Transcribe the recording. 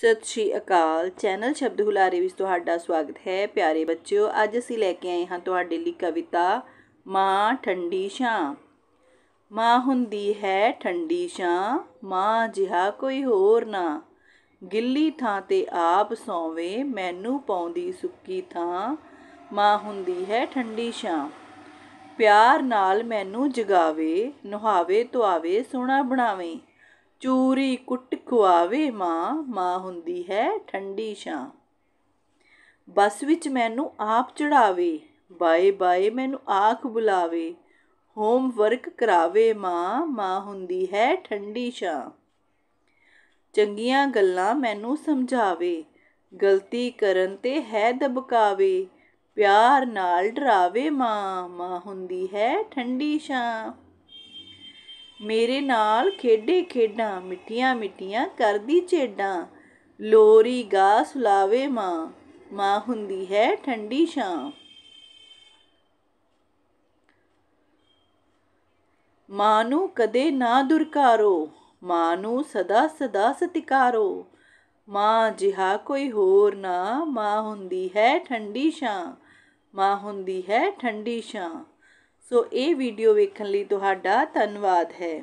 ਸਤਿ ਸ਼੍ਰੀ ਅਕਾਲ। ਚੈਨਲ ਸ਼ਬਦ ਹੁਲਾਰੇ ਵਿੱਚ ਤੁਹਾਡਾ ਸਵਾਗਤ ਹੈ। ਪਿਆਰੇ ਬੱਚਿਓ, ਅੱਜ ਅਸੀਂ ਲੈ ਕੇ ਆਏ ਹਾਂ ਤੁਹਾਡੇ ਲਈ ਕਵਿਤਾ, ਮਾਂ ਠੰਡੀ ਛਾਂ। ਮਾਂ ਹੁੰਦੀ ਹੈ ਠੰਡੀ ਛਾਂ, ਮਾਂ ਜਿਹਾ ਕੋਈ ਹੋਰ ਨਾ। ਗਿੱਲੀ ਥਾਂ ਤੇ ਆਪ ਸੌਵੇ, ਮੈਨੂੰ ਪਾਉਂਦੀ ਸੁੱਕੀ ਥਾਂ। ਮਾਂ ਹੁੰਦੀ ਹੈ ਠੰਡੀ ਛਾਂ। ਪਿਆਰ ਨਾਲ ਮੈਨੂੰ ਜਗਾਵੇ, ਨੁਹਾਵੇ ਧੁਆਵੇ, ਸੋਹਣਾ ਬਣਾਵੇ। ਚੂਰੀ ਕੁੱਟ ਖੁਆਵੇ ਮਾਂ ਮਾਂ ਹੁੰਦੀ ਹੈ ਠੰਡੀ ਛਾਂ। ਬੱਸ ਵਿੱਚ ਮੈਨੂੰ ਆਪ ਚੜਾਵੇ ਬਾਏ ਬਾਏ ਮੈਨੂੰ ਆਖ ਬੁਲਾਵੇ। ਹੋਮਵਰਕ ਕਰਾਵੇ ਮਾਂ ਮਾਂ ਹੁੰਦੀ ਹੈ ਠੰਡੀ ਛਾਂ। ਚੰਗੀਆਂ ਗੱਲਾਂ ਮੈਨੂੰ ਸਮਝਾਵੇ, ਗਲਤੀ ਕਰਨ ਤੇ ਹੈ ਦਬਕਾਵੇ। ਪਿਆਰ ਨਾਲ ਡਰਾਵੇ ਮਾਂ ਮਾਂ ਹੁੰਦੀ ਹੈ ਠੰਡੀ ਛਾਂ। ਮੇਰੇ ਨਾਲ ਖੇਡੇ ਖੇਡਾਂ, ਮਿੱਠੀਆਂ ਮਿੱਠੀਆਂ ਕਰਦੀ ਛੇਡਾਂ ਲੋਰੀ ਗਾ ਸੁਲਾਵੇ ਮਾਂ ਮਾਂ ਹੁੰਦੀ ਹੈ ਠੰਡੀ ਛਾਂ। ਮਾਂ ਨੂੰ ਕਦੇ ਨਾ ਦੁਰਕਾਰੋ, ਮਾਂ ਨੂੰ ਸਦਾ ਸਦਾ ਸਤਿਕਾਰੋ। ਮਾਂ ਜਿਹਾ ਕੋਈ ਹੋਰ ਨਾ, ਮਾਂ ਹੁੰਦੀ ਹੈ ਠੰਡੀ ਛਾਂ, ਮਾਂ ਹੁੰਦੀ ਹੈ ਠੰਡੀ ਛਾਂ। ਸੋ ਇਹ ਵੀਡੀਓ ਵੇਖਣ ਲਈ ਤੁਹਾਡਾ ਧੰਨਵਾਦ ਹੈ।